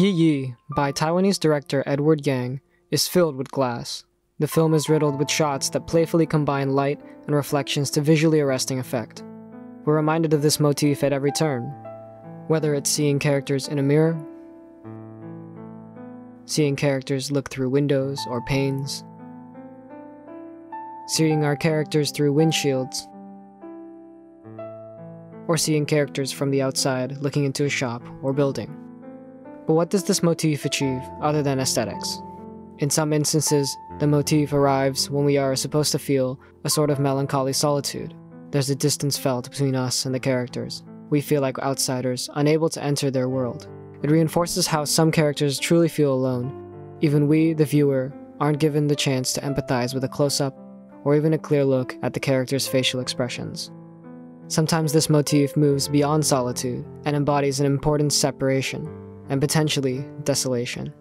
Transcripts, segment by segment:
Yi Yi, by Taiwanese director Edward Yang, is filled with glass. The film is riddled with shots that playfully combine light and reflections to visually arresting effect. We're reminded of this motif at every turn, whether it's seeing characters in a mirror, seeing characters look through windows or panes, seeing our characters through windshields, or seeing characters from the outside looking into a shop or building. But what does this motif achieve other than aesthetics? In some instances, the motif arrives when we are supposed to feel a sort of melancholy solitude. There's a distance felt between us and the characters. We feel like outsiders, unable to enter their world. It reinforces how some characters truly feel alone. Even we, the viewer, aren't given the chance to empathize with a close up or even a clear look at the character's facial expressions. Sometimes this motif moves beyond solitude and embodies an important separation and potentially desolation.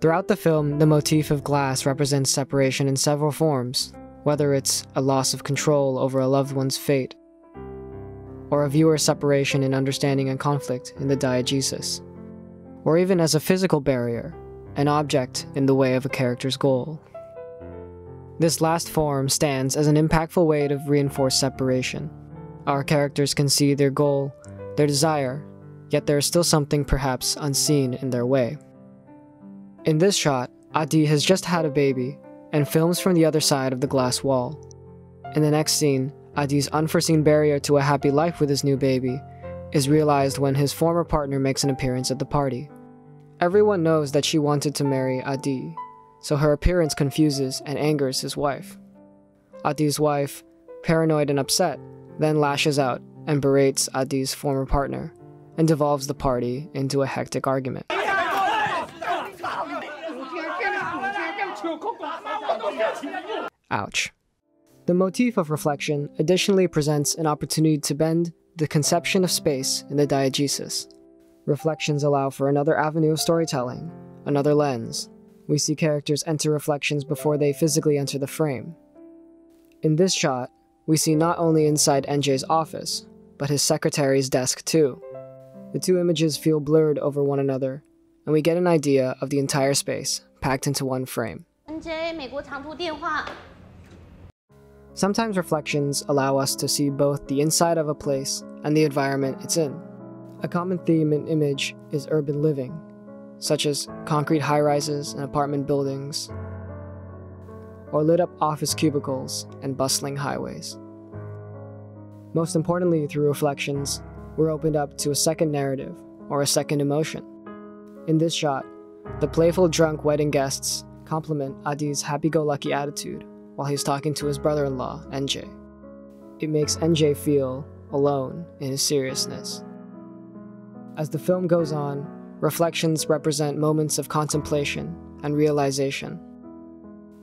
Throughout the film, the motif of glass represents separation in several forms, whether it's a loss of control over a loved one's fate, or a viewer's separation in understanding a conflict in the diegesis, or even as a physical barrier, an object in the way of a character's goal. This last form stands as an impactful way to reinforce separation. Our characters can see their goal, their desire, yet there is still something perhaps unseen in their way. In this shot, Adi has just had a baby and films from the other side of the glass wall. In the next scene, Adi's unforeseen barrier to a happy life with his new baby is realized when his former partner makes an appearance at the party. Everyone knows that she wanted to marry Adi, so her appearance confuses and angers his wife. Adi's wife, paranoid and upset, then lashes out and berates Adi's former partner and devolves the party into a hectic argument. Ouch. The motif of reflection additionally presents an opportunity to bend the conception of space in the diegesis. Reflections allow for another avenue of storytelling, another lens. We see characters enter reflections before they physically enter the frame. In this shot, we see not only inside NJ's office, but his secretary's desk too. The two images feel blurred over one another, and we get an idea of the entire space packed into one frame. Sometimes reflections allow us to see both the inside of a place and the environment it's in. A common theme in image is urban living, such as concrete high rises and apartment buildings, or lit up office cubicles and bustling highways. Most importantly, through reflections, we're opened up to a second narrative or a second emotion. In this shot, the playful drunk wedding guests compliment Adi's happy go lucky attitude while he's talking to his brother in law, NJ. It makes NJ feel alone in his seriousness. As the film goes on, reflections represent moments of contemplation and realization.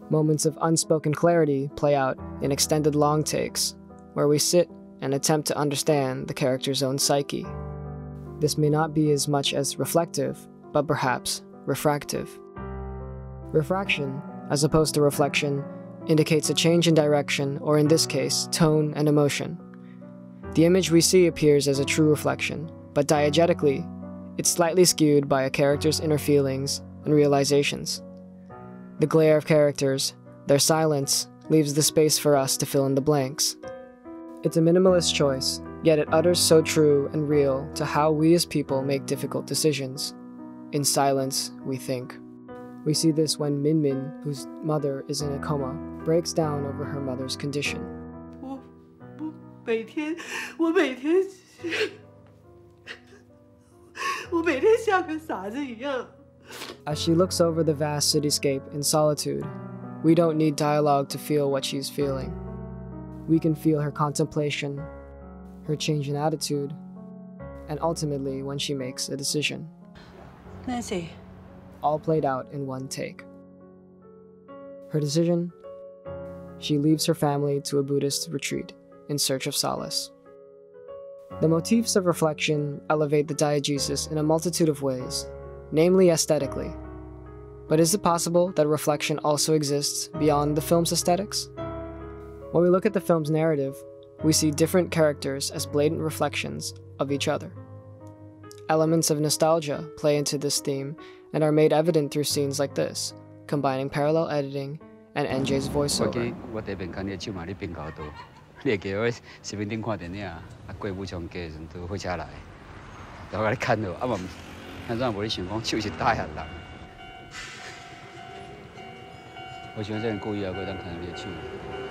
Moments of unspoken clarity play out in extended long takes, where we sit and attempt to understand the character's own psyche. This may not be as much as reflective, but perhaps refractive. Refraction, as opposed to reflection, indicates a change in direction, or in this case, tone and emotion. The image we see appears as a true reflection, but diegetically, it's slightly skewed by a character's inner feelings and realizations. The glare of characters, their silence, leaves the space for us to fill in the blanks. It's a minimalist choice, yet it utters so true and real to how we as people make difficult decisions. In silence, we think. We see this when Min Min, whose mother is in a coma, breaks down over her mother's condition. As she looks over the vast cityscape in solitude, we don't need dialogue to feel what she's feeling. We can feel her contemplation, her change in attitude, and ultimately when she makes a decision. Nancy. All played out in one take. Her decision? She leaves her family to a Buddhist retreat in search of solace. The motifs of reflection elevate the diegesis in a multitude of ways, namely aesthetically. But is it possible that reflection also exists beyond the film's aesthetics? When we look at the film's narrative, we see different characters as blatant reflections of each other. Elements of nostalgia play into this theme and are made evident through scenes like this, combining parallel editing and NJ's 我 voiceover. 记我第一遍看你的手嘛，你变高度，你会记得我视频顶看电影，啊过武昌街的时阵，拄火车来，然后甲你牵落，啊嘛，咱怎无你想讲手是打遐人？我想这人故意啊，过当看到你的手。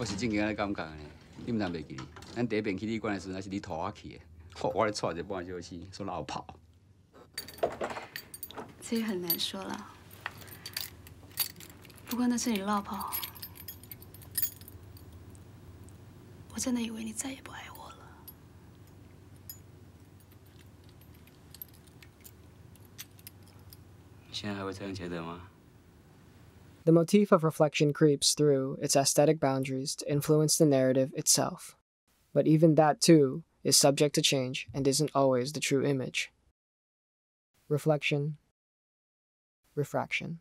我是正经安尼感觉呢，你毋通袂记。咱第一遍去旅馆的时阵，那是你拖我去的，吼，我咧带一个半小时，说老跑。这也很难说了。不过那是你落跑，我真的以为你再也不爱我了。你现在还会这样觉得吗？The motif of reflection creeps through its aesthetic boundaries to influence the narrative itself. But even that, too, is subject to change and isn't always the true image. Reflection, refraction.